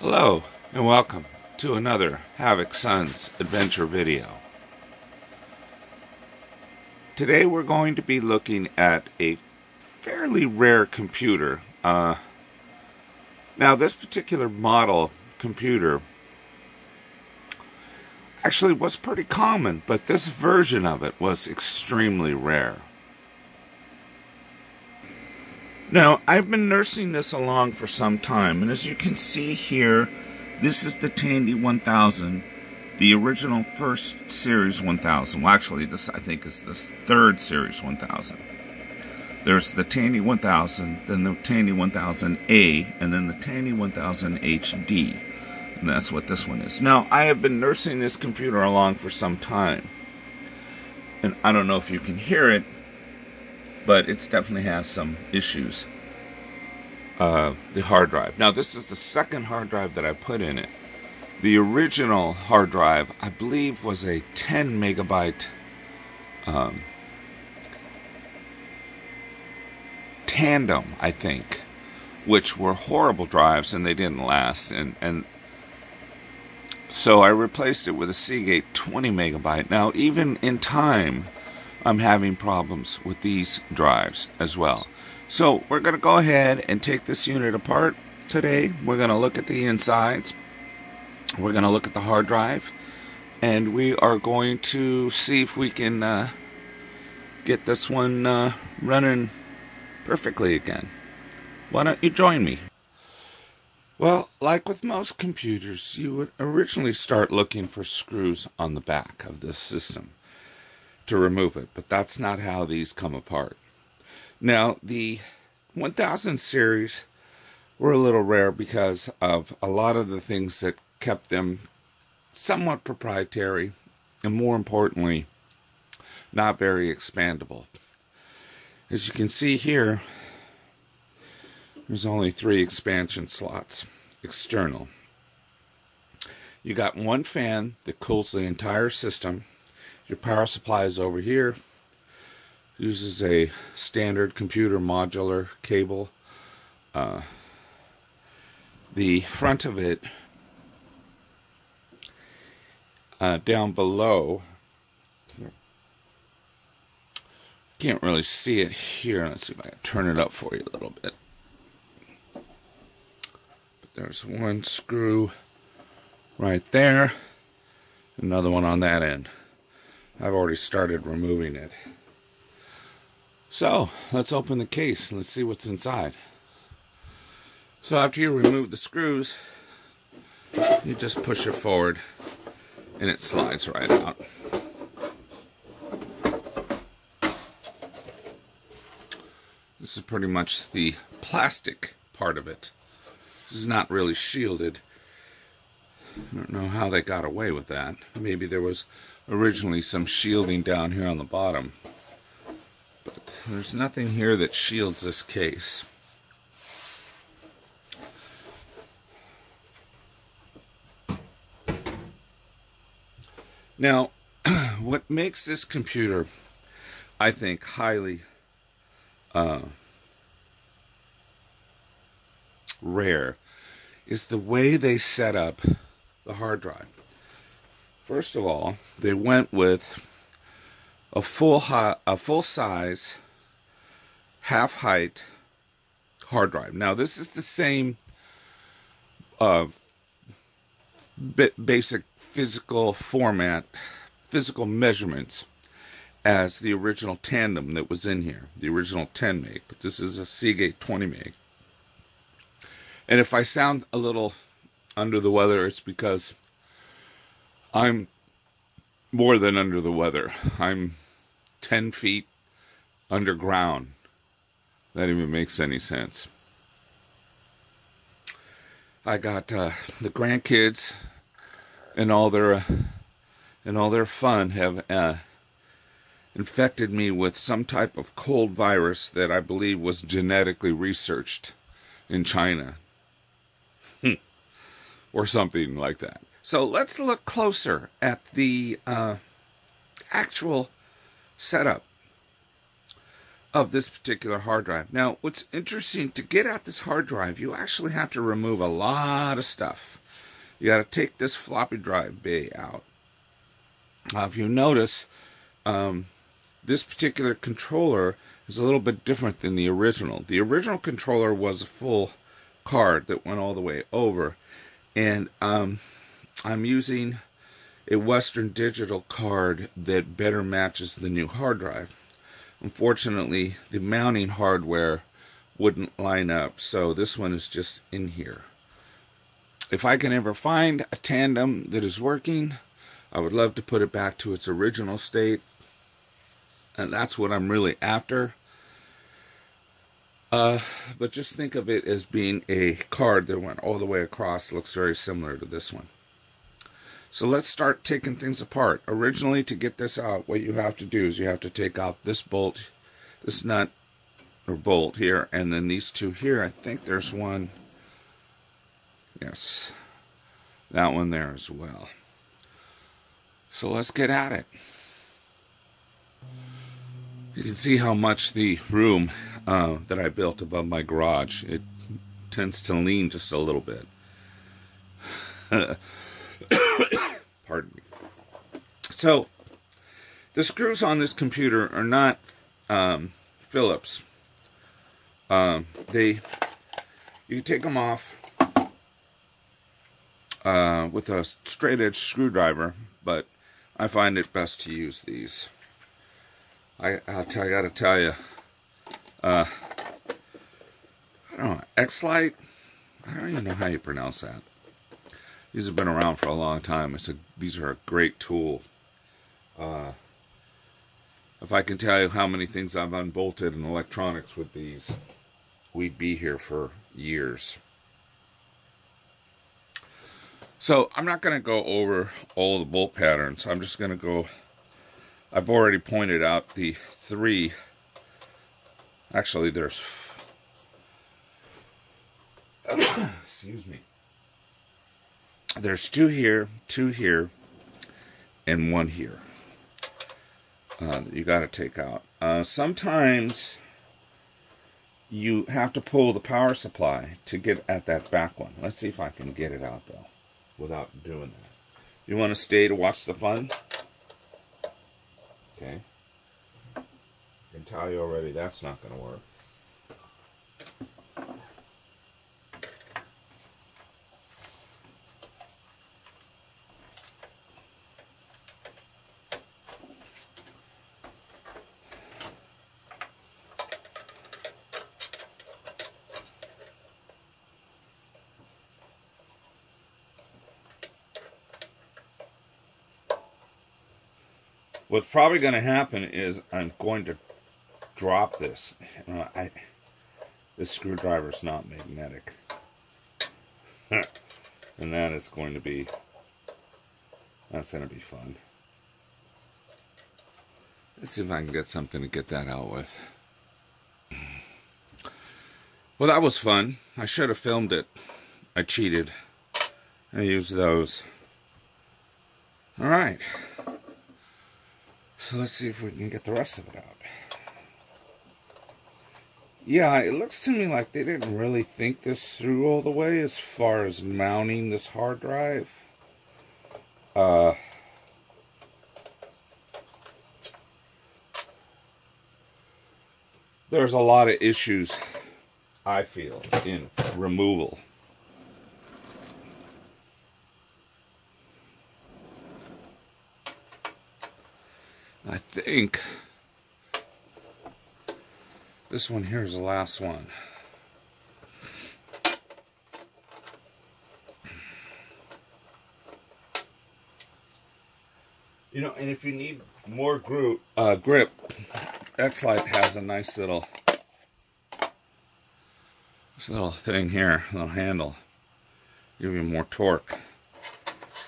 Hello and welcome to another Havoc Sun's adventure video. Today we're going to be looking at a fairly rare computer. Uh, now this particular model computer actually was pretty common, but this version of it was extremely rare. Now, I've been nursing this along for some time, and as you can see here, this is the Tandy 1000, the original first Series 1000. Well, actually, this I think is the third Series 1000. There's the Tandy 1000, then the Tandy 1000A, and then the Tandy 1000 HD. And that's what this one is. Now, I have been nursing this computer along for some time. And I don't know if you can hear it, but it definitely has some issues. Uh, the hard drive. Now, this is the second hard drive that I put in it. The original hard drive, I believe, was a 10 megabyte um, Tandon, I think, which were horrible drives and they didn't last. And, and so I replaced it with a Seagate 20 megabyte. Now, even in time, I'm having problems with these drives as well. So we're going to go ahead and take this unit apart today. We're going to look at the insides. We're going to look at the hard drive. And we are going to see if we can uh, get this one uh, running perfectly again. Why don't you join me? Well, like with most computers, you would originally start looking for screws on the back of this system to remove it, but that's not how these come apart. Now, the 1000 series were a little rare because of a lot of the things that kept them somewhat proprietary and more importantly, not very expandable. As you can see here, there's only three expansion slots, external. You got one fan that cools the entire system your power supply is over here. Uses a standard computer modular cable. Uh, the front of it uh, down below can't really see it here. Let's see if I can turn it up for you a little bit. But there's one screw right there, another one on that end. I've already started removing it. So, let's open the case and let's see what's inside. So after you remove the screws, you just push it forward and it slides right out. This is pretty much the plastic part of it. This is not really shielded. I don't know how they got away with that. Maybe there was originally some shielding down here on the bottom. But there's nothing here that shields this case. Now, what makes this computer, I think, highly uh, rare is the way they set up the hard drive. First of all, they went with a full high, a full size, half height hard drive. Now this is the same uh, basic physical format, physical measurements as the original Tandon that was in here, the original 10 meg, but this is a Seagate 20 meg. And if I sound a little under the weather, it's because I'm more than under the weather. I'm 10 feet underground. That even makes any sense. I got uh, the grandkids and all their uh, and all their fun have uh, infected me with some type of cold virus that I believe was genetically researched in China or something like that. So let's look closer at the uh, actual setup. of this particular hard drive. Now, what's interesting, to get at this hard drive, you actually have to remove a lot of stuff. You got to take this floppy drive bay out. Now, if you notice, um, this particular controller is a little bit different than the original. The original controller was a full card that went all the way over, and um, I'm using a Western Digital card that better matches the new hard drive. Unfortunately, the mounting hardware wouldn't line up, so this one is just in here. If I can ever find a Tandon that is working, I would love to put it back to its original state. And that's what I'm really after. Uh, but just think of it as being a card that went all the way across. Looks very similar to this one. So let's start taking things apart. Originally, to get this out, what you have to do is you have to take off this bolt, this nut or bolt here, and then these two here. I think there's one. Yes, that one there as well. So let's get at it. You can see how much the room uh, that I built above my garage, it tends to lean just a little bit. Pardon me. So, the screws on this computer are not um, Phillips. Um, they, you take them off uh, with a straight edge screwdriver, but I find it best to use these. I, I, I gotta tell you, uh, I don't know, X-Lite? I don't even know how you pronounce that. These have been around for a long time. It's a, these are a great tool. Uh, if I can tell you how many things I've unbolted in electronics with these, we'd be here for years. So I'm not going to go over all the bolt patterns. I'm just going to go, I've already pointed out the three, actually there's, excuse me, there's two here, two here, and one here. Uh, you got to take out. Uh, sometimes you have to pull the power supply to get at that back one. Let's see if I can get it out though without doing that. You want to stay to watch the fun? Okay. I can tell you already that's not going to work. What's probably going to happen is I'm going to drop this. I, this screwdriver is not magnetic. and that is going to be, that's going to be fun. Let's see if I can get something to get that out with. Well, that was fun. I should have filmed it. I cheated. I used those. All right. So let's see if we can get the rest of it out. Yeah, it looks to me like they didn't really think this through all the way as far as mounting this hard drive. Uh, there's a lot of issues, I feel, in removal. Think this one here is the last one. You know, and if you need more group, uh, grip, X-Lite has a nice little, this little thing here, little handle, give you more torque.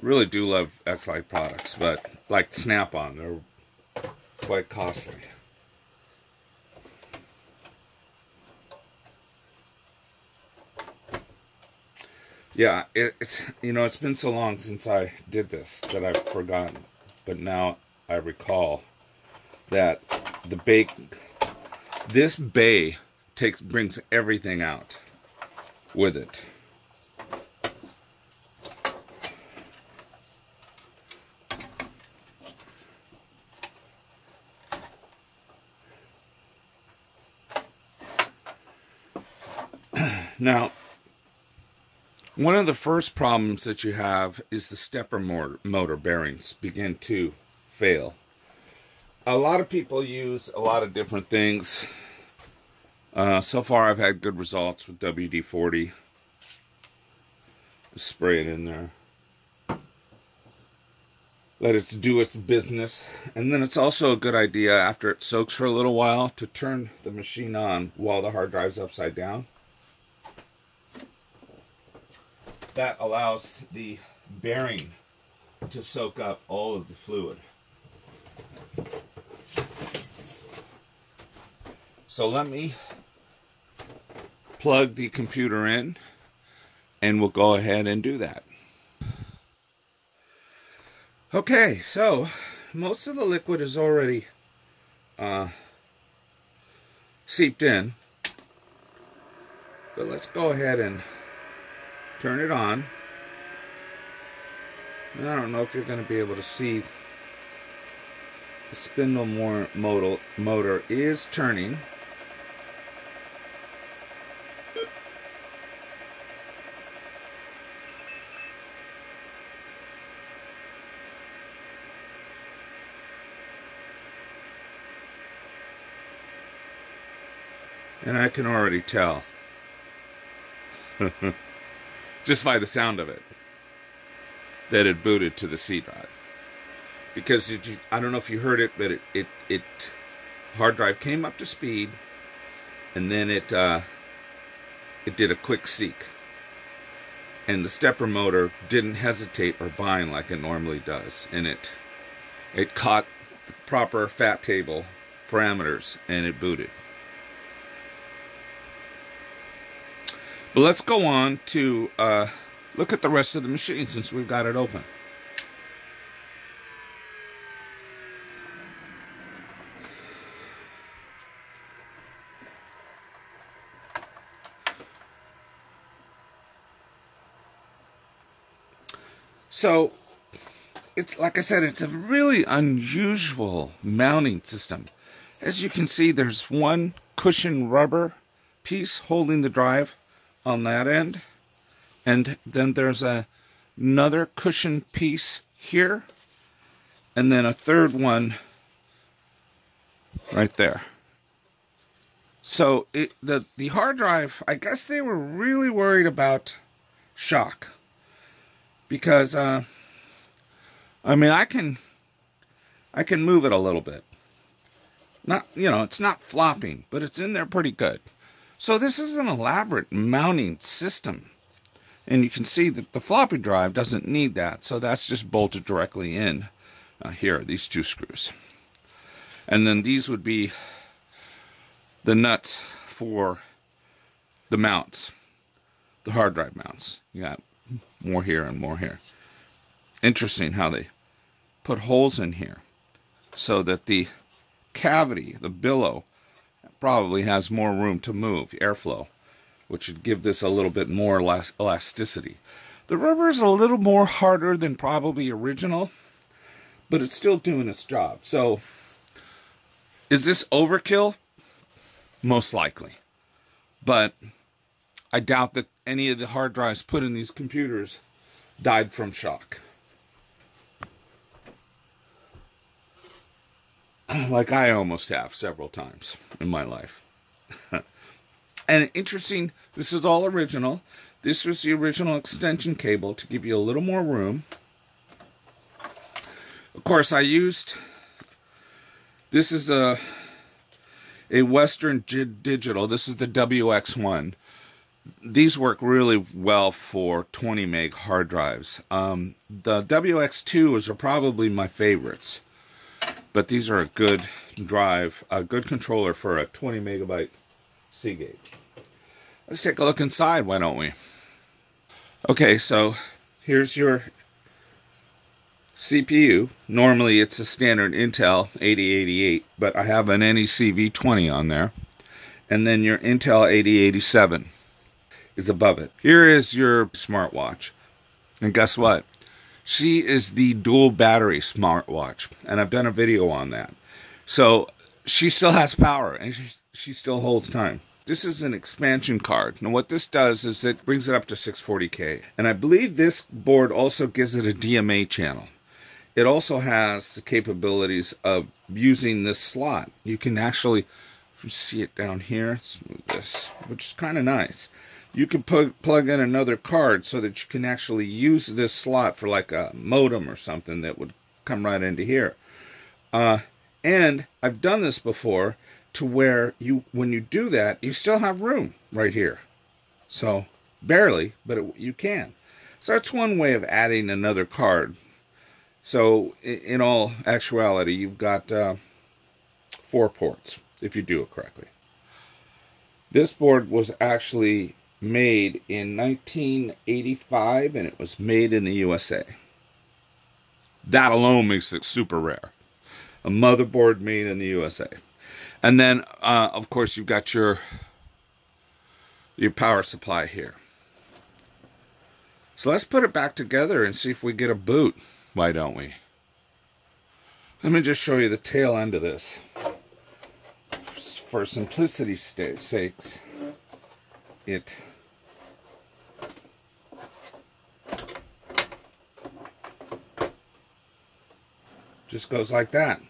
Really do love X-Lite products, but like Snap-on, they're quite costly. Yeah, it's you know it's been so long since I did this that I've forgotten, but now I recall that the bake This bay takes brings everything out with it. Now, one of the first problems that you have is the stepper motor, motor bearings begin to fail. A lot of people use a lot of different things. Uh, so far, I've had good results with WD-40. Spray it in there. Let it do its business. And then it's also a good idea, after it soaks for a little while, to turn the machine on while the hard drive's upside down. That allows the bearing to soak up all of the fluid. So let me plug the computer in and we'll go ahead and do that. Okay, so most of the liquid is already uh, seeped in. But let's go ahead and turn it on. And I don't know if you're going to be able to see the spindle motor, motor is turning. And I can already tell. Just by the sound of it. That it booted to the C drive. Because it, I don't know if you heard it, but it, it, it hard drive came up to speed and then it uh, it did a quick seek. And the stepper motor didn't hesitate or bind like it normally does. And it it caught the proper fat table parameters and it booted. But let's go on to uh, look at the rest of the machine since we've got it open. So, it's like I said, it's a really unusual mounting system. As you can see, there's one cushion rubber piece holding the drive on that end. And then there's a, another cushion piece here. And then a third one right there. So it, the, the hard drive, I guess they were really worried about shock. Because, uh, I mean, I can, I can move it a little bit. Not, you know, it's not flopping, but it's in there pretty good. So this is an elaborate mounting system. And you can see that the floppy drive doesn't need that. So that's just bolted directly in uh, here, these two screws. And then these would be the nuts for the mounts, the hard drive mounts. You got more here and more here. Interesting how they put holes in here so that the cavity, the billow, probably has more room to move, airflow, which would give this a little bit more elasticity. The rubber is a little more harder than probably original, but it's still doing its job. So, is this overkill? Most likely. But I doubt that any of the hard drives put in these computers died from shock. like I almost have several times in my life. and interesting, this is all original. This was the original extension cable to give you a little more room. Of course, I used, this is a, a Western Digital. This is the WX1. These work really well for 20 meg hard drives. Um, the WX2s are probably my favorites. But these are a good drive, a good controller for a 20 megabyte Seagate. Let's take a look inside, why don't we? Okay, so here's your CPU. Normally it's a standard Intel 8088, but I have an NEC V20 on there. and then your Intel 8087 is above it. Here is your smartwatch. And guess what? She is the dual battery smartwatch, and I've done a video on that. So she still has power, and she, she still holds time. This is an expansion card. Now, what this does is it brings it up to 640K. And I believe this board also gives it a DMA channel. It also has the capabilities of using this slot. You can actually, see it down here, let's this, which is kind of nice. You can plug, plug in another card so that you can actually use this slot for like a modem or something that would come right into here. Uh, and I've done this before to where you, when you do that, you still have room right here. So barely, but it, you can. So that's one way of adding another card. So in all actuality, you've got uh, four ports if you do it correctly. This board was actually made in 1985 and it was made in the USA. That alone makes it super rare. A motherboard made in the USA. And then, uh, of course, you've got your your power supply here. So let's put it back together and see if we get a boot. Why don't we? Let me just show you the tail end of this. For simplicity's sakes, it just goes like that.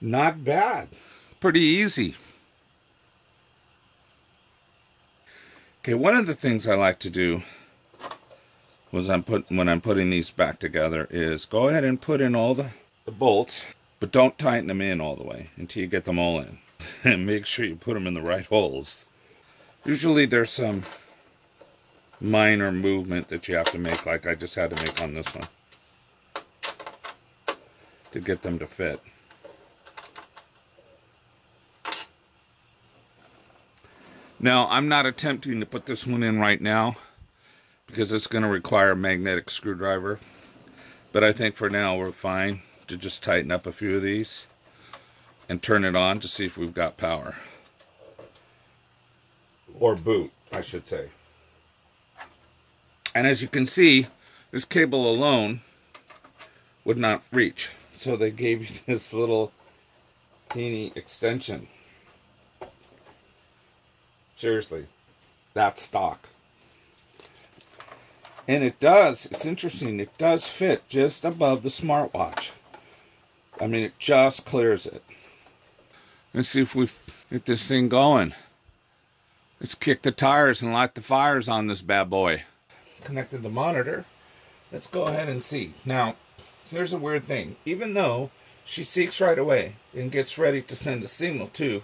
Not bad. Pretty easy. Okay, one of the things I like to do was I'm put when I'm putting these back together is go ahead and put in all the, the bolts, but don't tighten them in all the way until you get them all in. and make sure you put them in the right holes. Usually there's some minor movement that you have to make like I just had to make on this one to get them to fit. Now, I'm not attempting to put this one in right now because it's going to require a magnetic screwdriver. But I think for now we're fine to just tighten up a few of these and turn it on to see if we've got power. Or boot, I should say. And as you can see, this cable alone would not reach. So they gave you this little teeny extension. Seriously, that's stock. And it does, it's interesting, it does fit just above the smartwatch. I mean, it just clears it. Let's see if we get this thing going. Let's kick the tires and light the fires on this bad boy. Connected the monitor. Let's go ahead and see. Now, here's a weird thing. Even though she seeks right away and gets ready to send a signal to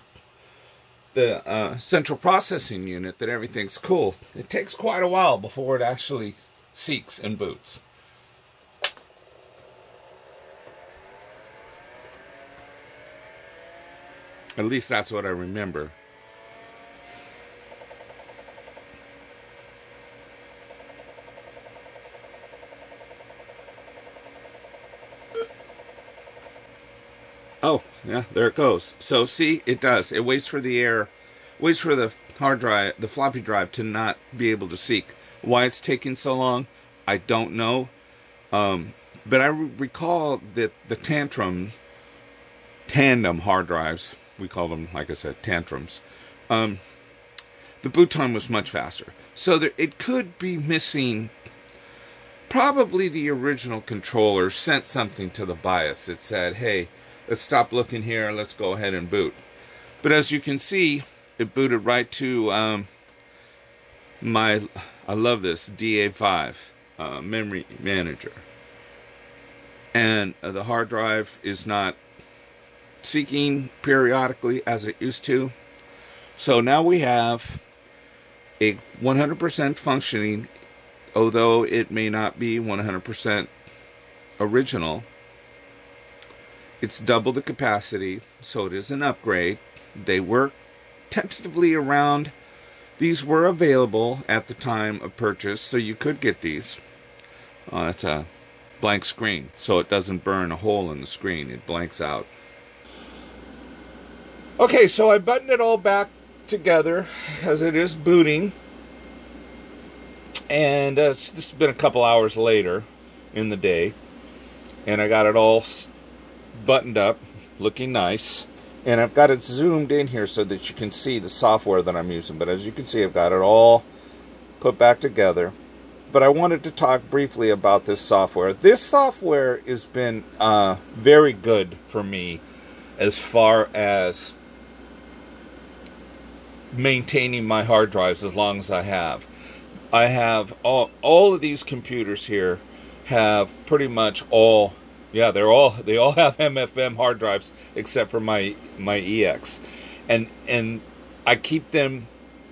the uh, central processing unit that everything's cool. It takes quite a while before it actually seeks and boots. At least that's what I remember. Oh, yeah, there it goes. So see, it does. It waits for the air, waits for the hard drive, the floppy drive to not be able to seek. Why it's taking so long, I don't know. Um, but I recall that the tantrum, Tandon hard drives, we call them, like I said, tantrums. Um, the boot time was much faster. So there, it could be missing. Probably the original controller sent something to the BIOS that said, "Hey, let's stop looking here, let's go ahead and boot. But as you can see, it booted right to um, my, I love this, DA5 uh, memory manager. And uh, the hard drive is not seeking periodically as it used to. So now we have a 100% functioning, although it may not be 100% original it's double the capacity, so it is an upgrade. They were tentatively around. These were available at the time of purchase, so you could get these. Uh, it's a blank screen, so it doesn't burn a hole in the screen. It blanks out. Okay, so I buttoned it all back together as it is booting. And uh, this has been a couple hours later in the day. And I got it all buttoned up, looking nice. And I've got it zoomed in here so that you can see the software that I'm using. But as you can see, I've got it all put back together. But I wanted to talk briefly about this software. This software has been uh, very good for me as far as maintaining my hard drives as long as I have. I have all all of these computers here have pretty much all yeah, they're all they all have MFM hard drives except for my my EX. And and I keep them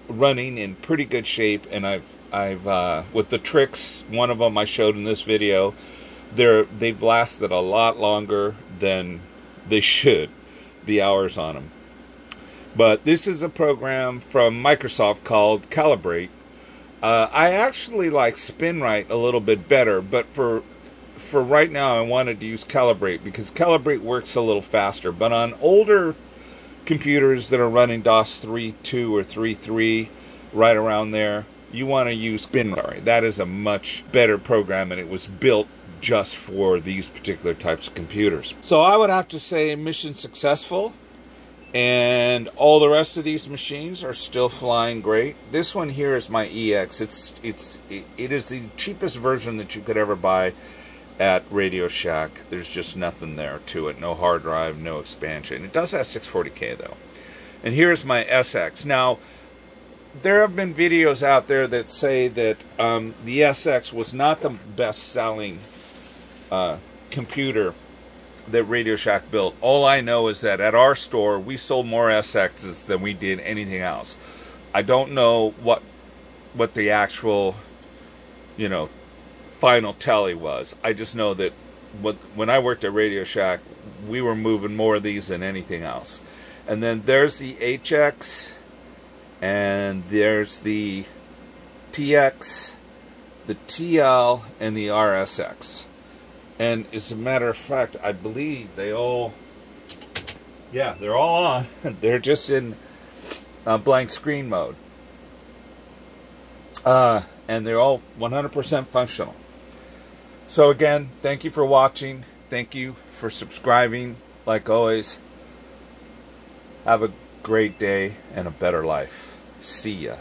running in pretty good shape and I've I've uh, with the tricks, one of them I showed in this video, they're they've lasted a lot longer than they should the hours on them. But this is a program from Microsoft called Calibrate. Uh, I actually like SpinRite a little bit better, but for for right now, I wanted to use Calibrate because Calibrate works a little faster. But on older computers that are running DOS 3.2 or 3.3, right around there, you want to use SpinRite. That is a much better program, and it was built just for these particular types of computers. So I would have to say mission successful. And all the rest of these machines are still flying great. This one here is my EX. It's it's it is the cheapest version that you could ever buy at Radio Shack. There's just nothing there to it. No hard drive, no expansion. It does have 640K though. And here's my SX. Now, there have been videos out there that say that um, the SX was not the best selling uh, computer that Radio Shack built. All I know is that at our store, we sold more SXs than we did anything else. I don't know what what the actual, you know, final tally was. I just know that what, when I worked at Radio Shack, we were moving more of these than anything else. And then there's the HX, and there's the TX, the TL, and the RSX. And as a matter of fact, I believe they all, yeah, they're all on. they're just in uh, blank screen mode. Uh, and they're all 100% functional. So again, thank you for watching. Thank you for subscribing. Like always, have a great day and a better life. See ya.